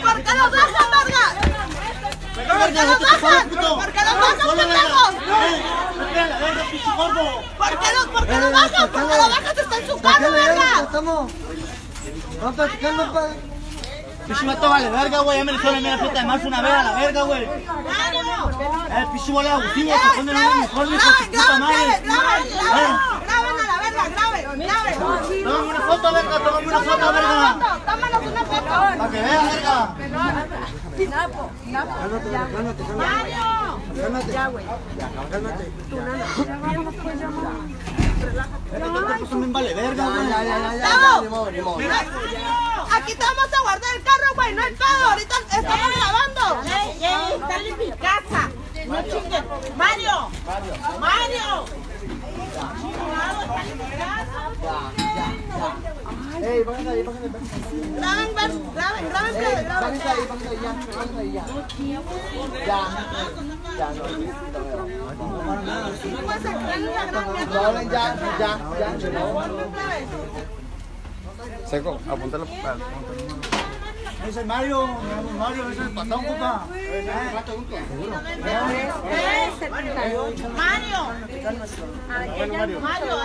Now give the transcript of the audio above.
¿Por qué los bajan, verga? ¿Por qué los bajan? ¿Por qué los bajan, pendejos? ¿Por qué los, por qué los bajan? ¿Por qué los bajan? Está en su casa, verga. Estamos. Vamos platicando, padre. Pichi vato vale verga, güey. Ya me le hizo la media fiesta de marzo una vez a la verga, güey. El pichi vale abusivo, se pone el graben, uniforme de su puta madre. graben, graben, a la verga, graben, graben. Tómame una foto, verga, tómame una foto, verga. Tómanos Para que veas, verga. Cálmate, cálmate, cálmate. Mario. Cálmate. Ya, güey. Cálmate. Este puto también vale verga, güey. Ya, ya, ya, ya. Gustavo. Ni modo, ni modo. Aquí te vamos a guardar el carro, güey, no hay pedo, ahorita estamos grabando. Ey, ey, mi casa. No chingues. Mario. Mario. Chingado, está en mi casa. Ahí, bájate. Graben, graben, graben, graben, ahí, ahí, ya. Ahí, ya. Ya. Ya, no. No la ya, ya, ya. Seco, apúntalo. Es el Mario, Mario, es el patón, puta. Mario. Mario. Mario.